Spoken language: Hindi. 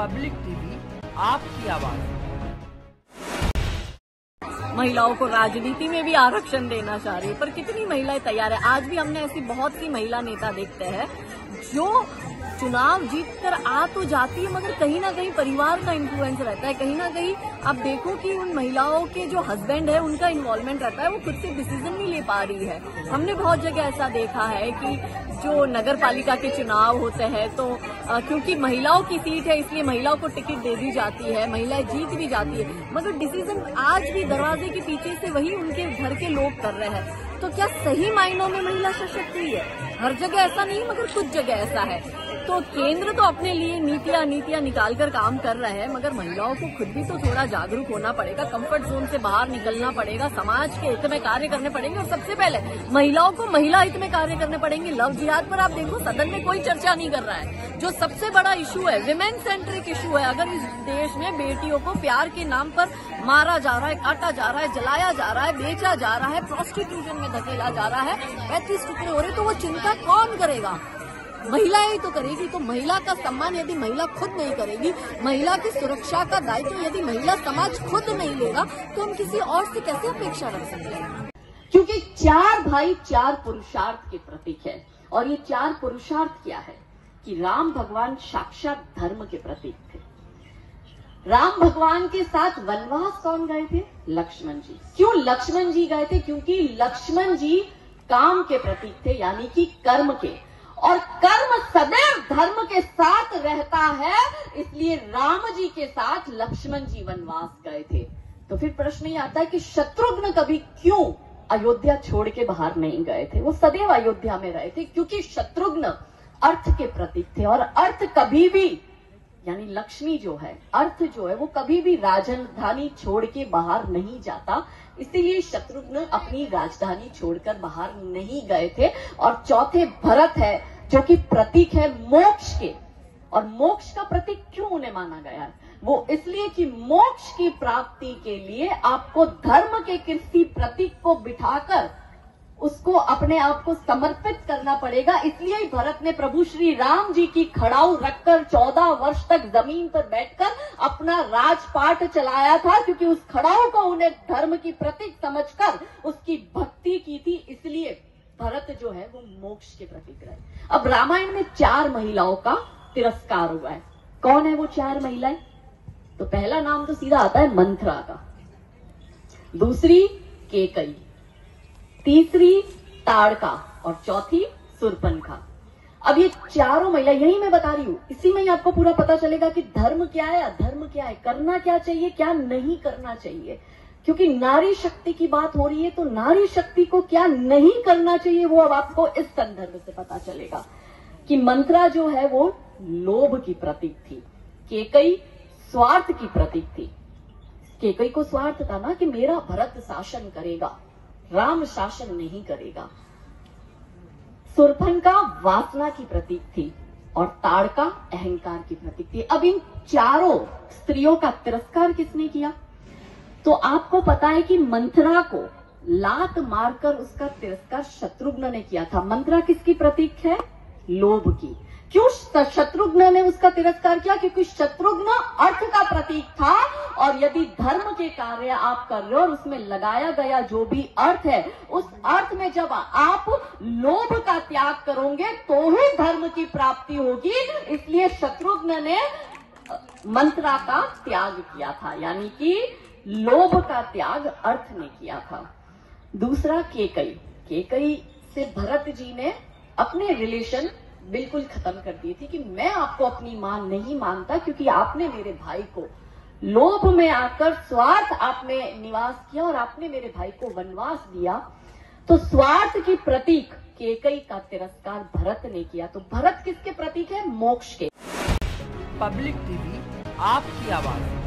पब्लिक टीवी, आपकी आवाज़। महिलाओं को राजनीति में भी आरक्षण देना चाह रही है, पर कितनी महिलाएँ तैयार है? आज भी हमने ऐसी बहुत सी महिला नेता देखते हैं, जो चुनाव जीत कर आ तो जाती है मगर कहीं ना कहीं परिवार का इन्फ्लुएंस रहता है। कहीं ना कहीं आप देखो कि उन महिलाओं के जो हस्बैंड है उनका इन्वॉल्वमेंट रहता है। वो खुद से डिसीज़न नहीं ले पा रही है। हमने बहुत जगह ऐसा देखा है कि जो नगर पालिका के चुनाव होते हैं तो अ, क्योंकि महिलाओं की सीट है इसलिए महिलाओं को टिकट दे दी जाती है महिलाएँ जीत भी जाती है। मगर डिसीज़न आज भी दरवाजे के पीछे से वही उनके घर के लोग कर रहे हैं। तो क्या सही मायनों में महिला सशक्त हुई है? हर जगह ऐसा नहीं, मगर कुछ जगह ऐसा है। तो केंद्र तो अपने लिए नीतियाँ नीतियाँ निकाल कर काम कर रहे हैं, मगर महिलाओं को खुद भी तो थोड़ा जागरूक होना पड़ेगा कंफर्ट जोन से बाहर निकलना पड़ेगा, समाज के हित में कार्य करने पड़ेंगे। और सबसे पहले, महिलाओं को महिला हित में कार्य करने पड़ेंगे। लव जिहाद पर आप देखो, सदन में कोई चर्चा नहीं कर रहा है। जो सबसे बड़ा इशू है विमेन सेंट्रिक इशू है, अगर इस देश में बेटियों को प्यार के नाम पर मारा जा रहा है, काटा जा रहा है, जलाया जा रहा है, बेचा जा रहा है प्रोस्टिट्यूशन में धकेला जा रहा है, पैंतीस टुकड़े हो रहे तो वो चिंता कौन करेगा? महिला ही तो करेगी तो महिला का सम्मान यदि महिला खुद नहीं करेगी, महिला की सुरक्षा का दायित्व यदि महिला समाज खुद नहीं लेगा तो हम किसी और से कैसे अपेक्षा रख सकते हैं? क्योंकि चार भाई, चार पुरुषार्थ के प्रतीक है। और ये चार पुरुषार्थ क्या है? कि राम भगवान साक्षात धर्म के प्रतीक थे। राम भगवान के साथ वनवास कौन गए थे? लक्ष्मण जी। क्यों लक्ष्मण जी गए थे? क्योंकि लक्ष्मण जी काम के प्रतीक थे, यानी कि कर्म के। और कर्म सदैव धर्म के साथ रहता है, इसलिए राम जी के साथ लक्ष्मण जी वनवास गए थे। तो फिर प्रश्न ये आता है कि शत्रुघ्न कभी क्यों अयोध्या छोड़ के बाहर नहीं गए थे? वो सदैव अयोध्या में रहे थे, क्योंकि शत्रुघ्न अर्थ के प्रतीक थे, और अर्थ कभी भी यानी लक्ष्मी जो है, अर्थ जो है, वो कभी भी राजधानी छोड़ के बाहर नहीं जाता। इसीलिए शत्रुघ्न अपनी राजधानी छोड़कर बाहर नहीं गए थे। और चौथे भरत है, जो कि प्रतीक है मोक्ष के। और मोक्ष का प्रतीक क्यों उन्हें माना गया? है वो इसलिए कि मोक्ष की प्राप्ति के लिए आपको धर्म के किसी प्रतीक को बिठाकर उसको अपने आप को समर्पित करना पड़ेगा। इसलिए ही भरत ने प्रभु श्री राम जी की खड़ाऊ रखकर चौदह वर्ष तक ज़मीन पर बैठकर अपना राजपाट चलाया था, क्योंकि उस खड़ाऊ को उन्हें धर्म की प्रतीक समझकर उसकी भक्ति की थी। इसलिए भरत जो है, वो मोक्ष के प्रतीक रहे। अब रामायण में चार महिलाओं का तिरस्कार हुआ है। कौन है वो चार महिलाएँ? तो पहला नाम तो सीधा आता है मंथरा का। दूसरी, केकई। तीसरी ताड़का और चौथी सुरपनखा अब ये चारों महिला, यही मैं बता रही हूँ, इसी में ही आपको पूरा पता चलेगा कि धर्म क्या है, अधर्म क्या है, करना क्या चाहिए, क्या नहीं करना चाहिए। क्योंकि नारी शक्ति की बात हो रही है तो नारी शक्ति को क्या नहीं करना चाहिए, वो अब आपको इस संदर्भ से पता चलेगा कि मंत्रा जो है, वो लोभ की प्रतीक थी, केकई स्वार्थ की प्रतीक थी। केकई को स्वार्थ था ना कि मेरा भरत शासन करेगा। राम शासन नहीं करेगा। सुरफन का वासना की प्रतीक थी और ताड़का अहंकार की प्रतीक थी। अब इन चारों स्त्रियों का तिरस्कार किसने किया? तो आपको पता है कि मंथरा को लात मारकर उसका तिरस्कार शत्रुघ्न ने किया था। मंथरा किसकी प्रतीक है? लोभ की। क्यों शत्रुघ्न ने उसका तिरस्कार किया? क्योंकि शत्रुघ्न अर्थ का प्रतीक था और यदि धर्म के कार्य आप कर रहे हो और उसमें लगाया गया जो भी अर्थ है, उस अर्थ में जब आप लोभ का त्याग करोगे तो ही धर्म की प्राप्ति होगी। इसलिए शत्रुघ्न ने मंत्रा का त्याग किया था, यानी कि लोभ का त्याग अर्थ ने किया था। दूसरा केकई। केकई से भरत जी ने अपने रिलेशन बिल्कुल खत्म कर दी थी कि मैं आपको अपनी माँ नहीं मानता क्योंकि आपने मेरे भाई को लोभ में आकर स्वार्थ आप में निवास किया और आपने मेरे भाई को वनवास दिया। तो स्वार्थ की प्रतीक केकई का तिरस्कार भरत ने किया। तो भरत किसके प्रतीक है? मोक्ष के। पब्लिक टीवी, आपकी आवाज़।